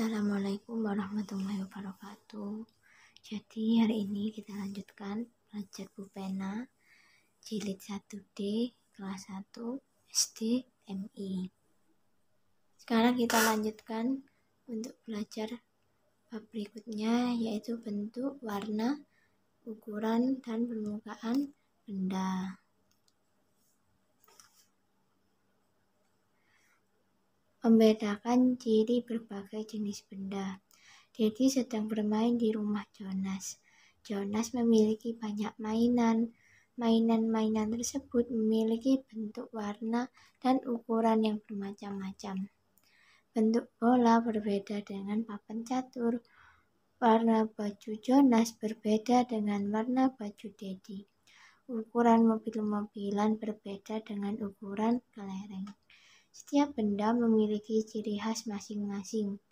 Assalamualaikum warahmatullahi wabarakatuh. Jadi hari ini kita lanjutkan belajar pupena jilid 1D kelas 1 SD MI. Sekarang kita lanjutkan untuk belajar bab berikutnya yaitu bentuk, warna, ukuran dan permukaan benda. Membedakan ciri berbagai jenis benda. Dedi sedang bermain di rumah Jonas. Jonas memiliki banyak mainan. Mainan-mainan tersebut memiliki bentuk warna dan ukuran yang bermacam-macam. Bentuk bola berbeda dengan papan catur. Warna baju Jonas berbeda dengan warna baju Dedi. Ukuran mobil-mobilan berbeda dengan ukuran kelereng. Setiap benda memiliki ciri khas masing-masing.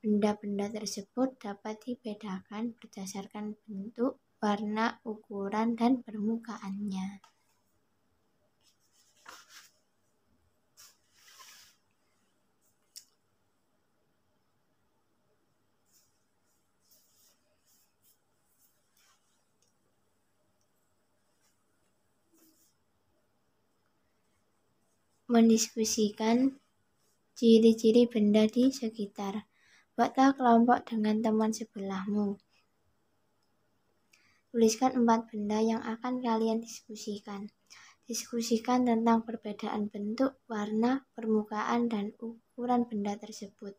Benda-benda tersebut dapat dibedakan berdasarkan bentuk, warna, ukuran, dan permukaannya. Mendiskusikan ciri-ciri benda di sekitar. Buatlah kelompok dengan teman sebelahmu. Tuliskan empat benda yang akan kalian diskusikan. Diskusikan tentang perbedaan bentuk, warna, permukaan, dan ukuran benda tersebut.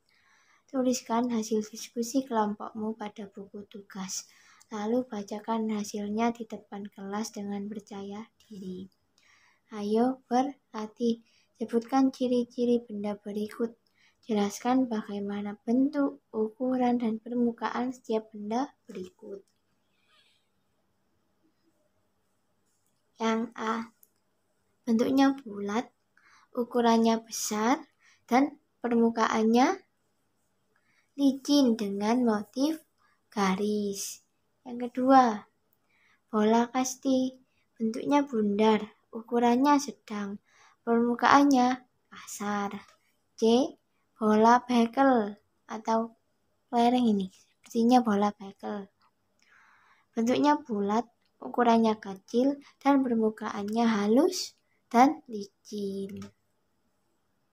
Tuliskan hasil diskusi kelompokmu pada buku tugas. Lalu bacakan hasilnya di depan kelas dengan percaya diri. Ayo berlatih. Sebutkan ciri-ciri benda berikut. Jelaskan bagaimana bentuk, ukuran, dan permukaan setiap benda berikut. Yang A. Bentuknya bulat, ukurannya besar, dan permukaannya licin dengan motif garis. Yang kedua, bola kasti. Bentuknya bundar, ukurannya sedang, permukaannya kasar. C. Bola bekel atau lereng ini, sepertinya bola bekel. Bentuknya bulat, ukurannya kecil, dan permukaannya halus dan licin.